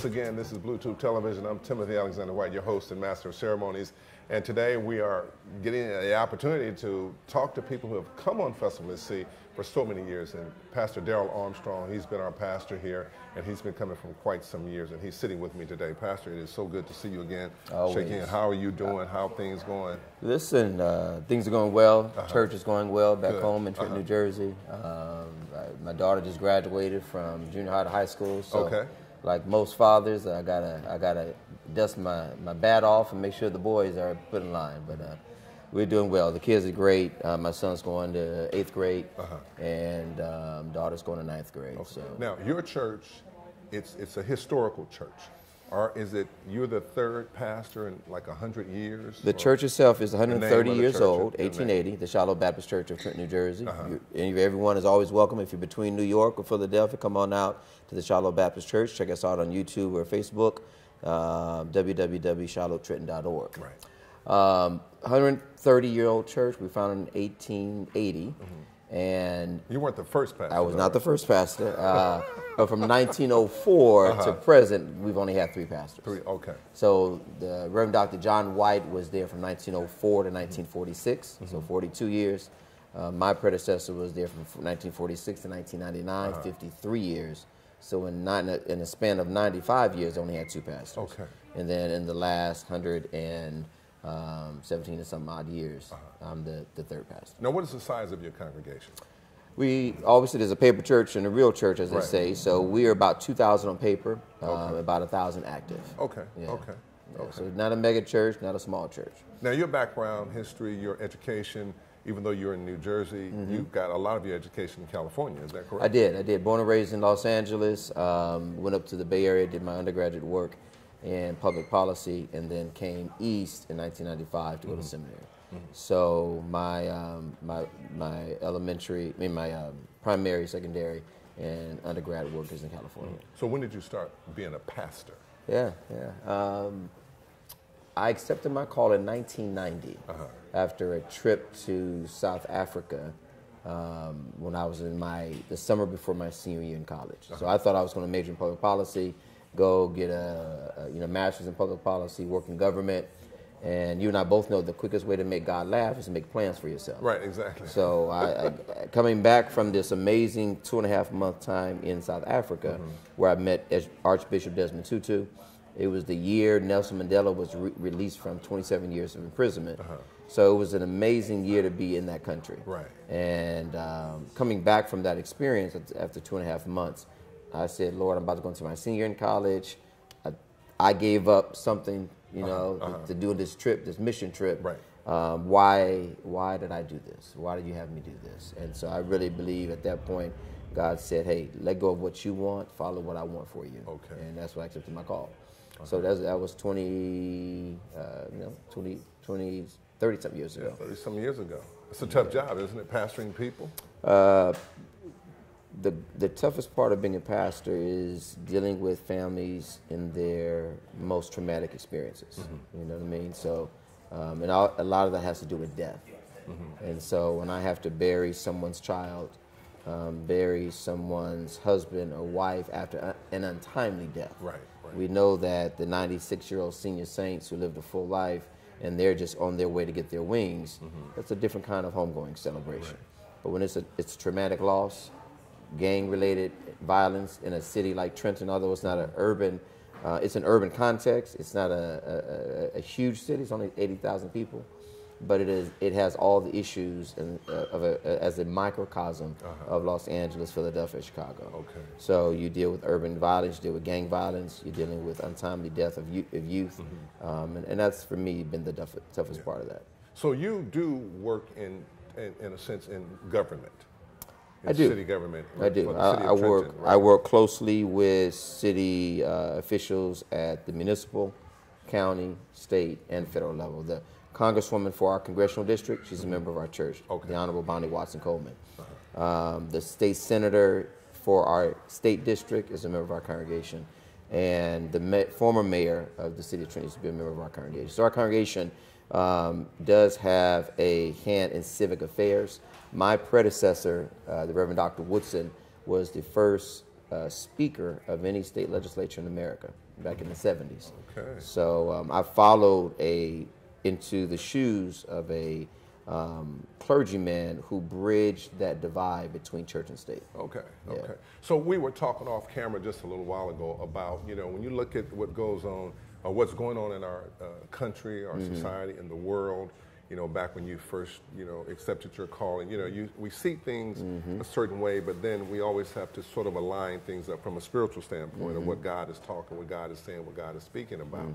Once again, this is Blue Tube Television. I'm Timothy Alexander White, your host and master of ceremonies. And today we are getting the opportunity to talk to people who have come on Festival at Sea for so many years. And Pastor Darryl Armstrong, he's been our pastor here, and he's been coming from quite some years. And he's sitting with me today. Pastor, it is so good to see you again. Always. Shake. How are you doing? How are things going? Listen, uh, things are going well. Church is going well back Good. home in Trenton, New Jersey. Um, I, my daughter just graduated from junior high to high school. So, Okay. Like most fathers, I gotta I gotta dust my, my bat off and make sure the boys are put in line. But uh, we're doing well. The kids are great. Uh, my son's going to eighth grade, and um, daughter's going to ninth grade. So Now, your church, it's it's a historical church, or is it you're the third pastor in like hundred years? The church itself is 130 years old, 1880, the Shiloh Baptist Church of Trenton, New Jersey. Uh-huh. You- everyone is always welcome. If you're between New York or Philadelphia, come on out to the Shiloh Baptist Church. Check us out on YouTube or Facebook, uh, www.shilohtrenton.org. Right. Um, 130 year old church. We founded in 1880. And You weren't the first pastor. I was not the first pastor, uh, but from 1904 to present, we've only had three pastors. Three, okay. So the Reverend Dr. John White was there from 1904 to 1946, so 42 years. Uh, my predecessor was there from 1946 to 1999, 53 years. So in, nine, in a span of 95 years, I only had two pastors. Okay. And then in the last 100 and some odd years, I'm the, the third pastor. Now, what is the size of your congregation? We obviously there's a paper church and a real church, as Right. they say. So we are about 2,000 on paper, um, about 1,000 active. Okay. Yeah. Okay. Yeah, Okay. So not a mega church, not a small church. Now, your background, history, your education, even though you're in New Jersey, you got a lot of your education in California. Is that correct? Mm-hmm. I did. I did. Born and raised in Los Angeles. Um, went up to the Bay Area, did my undergraduate work in public policy, and then came east in 1995 to go to seminary. So my um, my my elementary, I mean my um, primary, secondary, and undergrad work is in California. So, when did you start being a pastor? Yeah, yeah. Um, I accepted my call in 1990 after a trip to South Africa um, when I was in my the summer before my senior year in college. So I thought I was going to major in public policy, go get a, a you know master's in public policy, work in government, and you and I both know the quickest way to make God laugh is to make plans for yourself. Right, exactly. So I, I, coming back from this amazing two and a half month time in South Africa, where I met Archbishop Desmond Tutu, it was the year Nelson Mandela was re- released from 27 years of imprisonment. So it was an amazing year to be in that country. Right. And um, coming back from that experience after two and a half months, I said, Lord, I'm about to go into my senior in college. I, I gave up something, you know, to, to do this trip, this mission trip Right. um, why why did I do this? Why did you have me do this? And so I really believe at that point, God said, "Hey, let go of what you want, follow what I want for you." Okay. And that's why I accepted my call. So that's, that was 20, uh, you know, 20, 20, 30 something years ago. 30 some years ago. It's a tough job, isn't it, pastoring people? The the toughest part of being a pastor is dealing with families in their most traumatic experiences. You know what I mean? So, um, and a a lot of that has to do with death. And so, when I have to bury someone's child, um, bury someone's husband or wife after a- an untimely death, Right, right. we know that the 96 year old senior saints who lived a full life and they're just on their way to get their wings, that's a different kind of homegoing celebration. But when it's a, it's a traumatic loss, gang related violence in a city like Trenton, although it's not an urban, uh, it's an urban context, it's not a, a, a, huge city, it's only 80,000 people. But it is. It has all the issues and uh, of a, as a microcosm of Los Angeles, Philadelphia, Chicago. Okay. So you deal with urban violence, you deal with gang violence, you're dealing with untimely death of youth, of youth. Um, and, and that's for me been the tough, toughest part of that. So, you do work in, in, in a sense, in government. I do. City government. I do. I, I of work. Trenton, I work closely with city uh, officials at the municipal, county, state, and federal level. The congresswoman for our congressional district, she's a member of our church. Okay. The Honorable Bonnie Watson Coleman. Um, the state senator for our state district is a member of our congregation, and the ma- former mayor of the city of used to be a member of our congregation. So our congregation um, does have a hand in civic affairs. My predecessor, uh, the Reverend Dr. Woodson, was the first uh, speaker of any state legislature in America. back in the 70s. Okay. So um, I followed a into the shoes of a um, clergyman who bridged that divide between church and state. Okay, Yeah. okay. So we were talking off camera just a little while ago about, you know, when you look at what goes on, or what's going on in our uh, country, our Mm-hmm. society, in the world, you know, back when you first, you know, accepted your calling, you know, you, we see things Mm-hmm. a certain way, but then we always have to sort of align things up from a spiritual standpoint of Mm-hmm. what God is talking, what God is saying, what God is speaking about.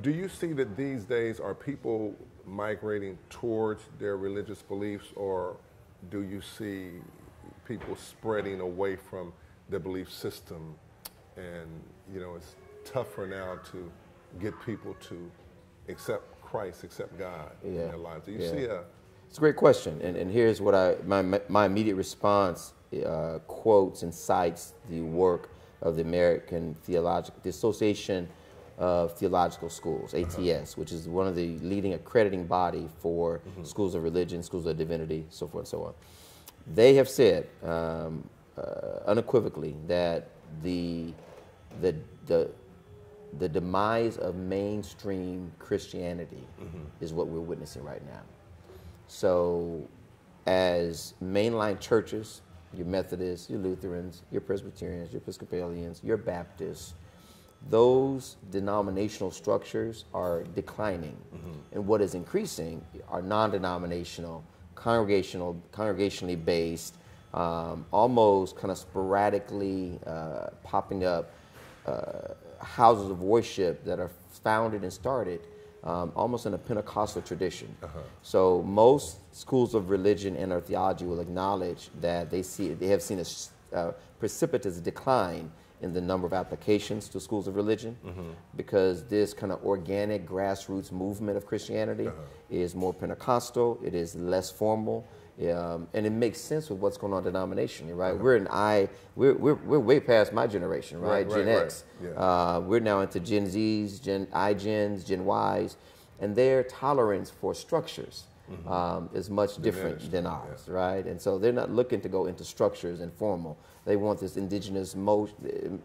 Do you see that these days are people migrating towards their religious beliefs, or do you see people spreading away from their belief system? And you know, it's tougher now to get people to accept Christ, accept God in Yeah. their lives. Do you Yeah. see a It's a great question, and, and here's what I my my immediate response uh, quotes and cites the work of the American Theological the Association of Theological Schools (ATS), which is one of the leading accrediting body for schools of religion, schools of divinity, so forth and so on. They have said um, uh, unequivocally that the the the the demise of mainstream Christianity is what we're witnessing right now. So, as mainline churches, your Methodists, your Lutherans, your Presbyterians, your Episcopalians, your Baptists, those denominational structures are declining. And what is increasing are non denominational, congregational, congregationally based, um, almost kind of sporadically uh, popping up uh, houses of worship that are founded and started um, almost in a Pentecostal tradition. So most schools of religion and or theology will acknowledge that they see they have seen a uh, precipitous decline in the number of applications to schools of religion because this kind of organic grassroots movement of Christianity is more Pentecostal. It is less formal. Um, and it makes sense with what's going on denominationally, right? We're in I, we're, we're, we're way past my generation, right? Right, Gen right, right. X. Yeah. Uh, we're now into Gen Zs, Gen iGens, Gen Ys, and their tolerance for structures um, is much different than ours, right? And so they're not looking to go into structures and formal. They want this indigenous mo-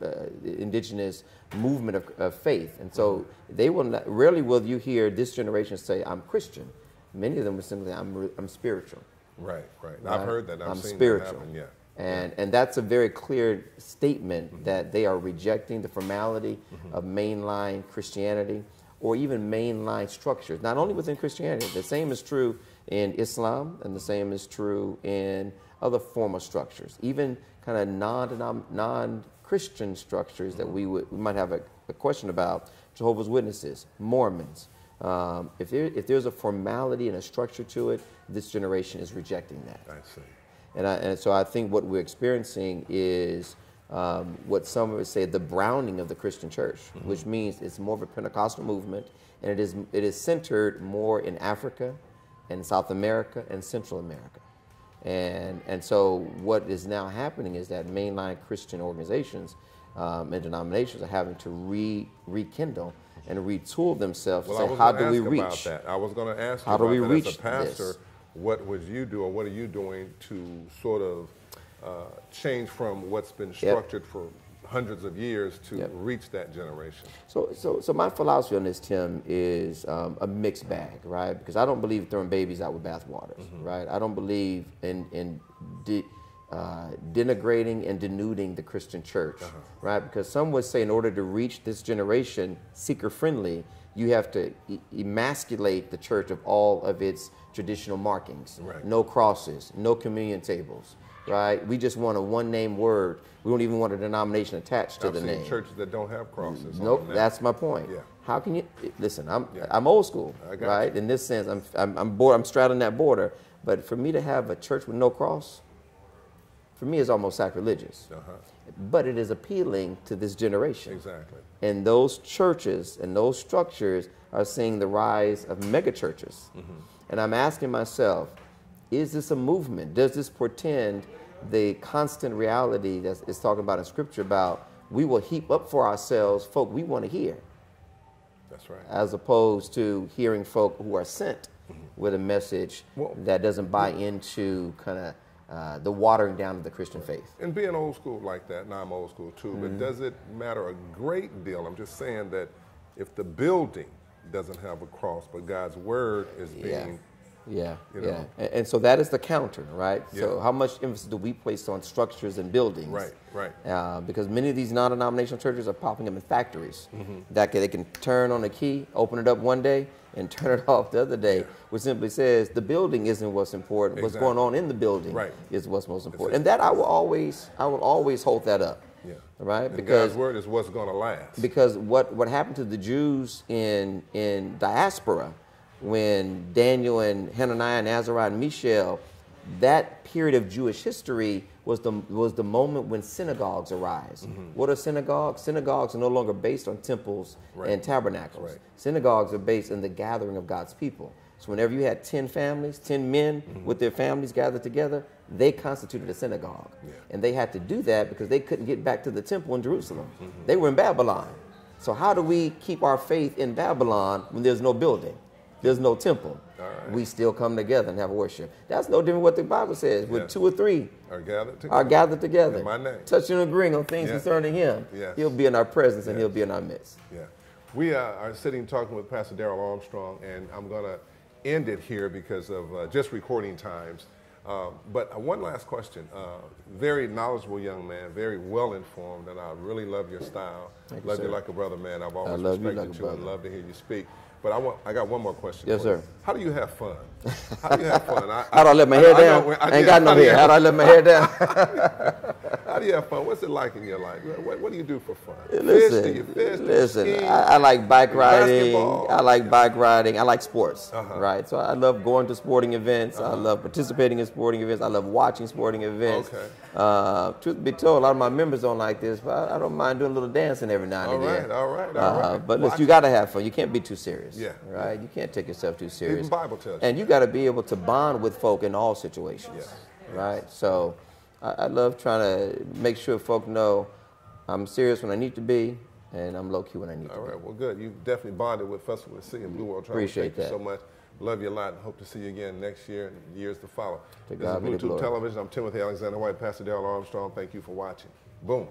uh, indigenous movement of, of faith, and so they will not. Rarely will you hear this generation say, "I'm Christian." Many of them will simply, "I'm, I'm spiritual." Right, right? I've heard that. I've I'm spiritual. that. Yeah. And, and that's a very clear statement mm-hmm. that they are rejecting the formality mm-hmm. of mainline Christianity or even mainline structures, not only within Christianity. The same is true in Islam, and the same is true in other formal structures, even kind of non non Christian structures that mm-hmm. we, would, we might have a, a question about Jehovah's Witnesses, Mormons. Um, if, there, if there's a formality and a structure to it, this generation is rejecting that. I see. And, I, and so I think what we're experiencing is um, what some would say the browning of the Christian church, which means it's more of a Pentecostal movement, and it is, it is centered more in Africa and South America and Central America. And, and so what is now happening is that mainline Christian organizations um, and denominations are having to re, rekindle and retool themselves Well, say, how do we reach? that. I was going to ask you How do we that reach as a pastor. this? What would you do, or what are you doing to sort of uh, change from what's been structured for hundreds of years to Yep. reach that generation? So, so, so my philosophy on this, Tim, is um, a mixed bag, right? Because I don't believe throwing babies out with bathwaters, right? I don't believe in in uh, denigrating and denuding the Christian church, right? Because some would say, in order to reach this generation seeker friendly, you have to e- emasculate the church of all of its traditional markings. Right. No crosses, no communion tables, right? We just want a one name word. We don't even want a denomination attached to I've the name. churches that don't have crosses. Nope, that's my point. Yeah. How can you listen? I'm Yeah. I'm old school, right? you. In this sense, I'm I'm I'm, board, I'm straddling that border. But for me to have a church with no cross, for me, is almost sacrilegious. Uh-huh. But it is appealing to this generation. Exactly. And those churches and those structures are seeing the rise of mega churches. And I'm asking myself, is this a movement? Does this portend the constant reality that is talking about in Scripture about we will heap up for ourselves folk we want to hear, That's right. as opposed to hearing folk who are sent with a message Well- that doesn't buy into kind of uh, the watering down of the Christian faith. And being old school like that, now I'm old school too, Mm-hmm. but does it matter a great deal? I'm just saying that if the building doesn't have a cross, but God's word is being, Yeah, You yeah. And, and so that is the counter, right? So how much emphasis do we place on structures and buildings? Right, right. Uh, because many of these non-denominational churches are popping up in factories Mm-hmm. that can, they can turn on a key, open it up one day, and turn it off the other day, which simply says the building isn't what's important. What's going on in the building Right. is what's most important. And that I will always, I will always hold that up. yeah. Right? And Because God's word is what's going to last. because what, what happened to the Jews in, in diaspora when Daniel and Hananiah and Azariah and Mishael, that period of Jewish history was the, was the moment when synagogues arise. Mm-hmm. What are synagogues? Synagogues are no longer based on temples Right. and tabernacles. Right. Synagogues are based in the gathering of God's people. So whenever you had 10 families, 10 men Mm-hmm. with their families gathered together, they constituted a synagogue. Yeah. And they had to do that because they couldn't get back to the temple in Jerusalem. Mm-hmm. They were in Babylon. So how do we keep our faith in Babylon when there's no building? There's no temple. Right. We still come together and have worship. That's no different what the Bible says. With Yes. two or three Are gathered together. are gathered together, In my name. touching and agreeing on things Yes. concerning Him, Yes. He'll be in our presence and He'll be in our midst. Yeah. We uh, are sitting talking with Pastor Darryl Armstrong, and I'm going to end it here because of uh, just recording times. Uh, but one last question. Uh, very knowledgeable young man, very well informed, and I really love your style. Thank love you sir. like a brother, man. I've always love you respected like you and love to hear you speak. But I want, I got one more question. Yes, you. sir. How do you have fun? How do you have fun? I, How do I let my hair I down? I, I ain't did- got no hair. How do I let my hair down? How do you have fun? What's it like in your life? What, what do you do for fun? Listen, fish? Fish? Listen. I, I like bike riding. Basketball? I like bike riding. I like sports, Uh-huh. right? So I love going to sporting events. I love participating in sporting events. I love watching sporting events. Okay. Uh, truth be told, a lot of my members don't like this, but I, I don't mind doing a little dancing every now and All again. right, all right, all Uh, right. but listen, Watch you got to have fun. You can't be too serious. Yeah, Right. You can't take yourself too serious. Even Bible tells And you got to be able to bond with folk in all situations. Yes, Right. So I, I love trying to make sure folk know I'm serious when I need to be, and I'm low key when I need All to right, be. All right, well, good. You've definitely bonded with Festival Sea and Blue World Travel. Appreciate Thank you that. so much. Love you a lot and hope to see you again next year and years to follow. To this God is Blue Tube. Television. I'm Timothy Alexander White, Pastor Darryl Armstrong. Thank you for watching. Boom.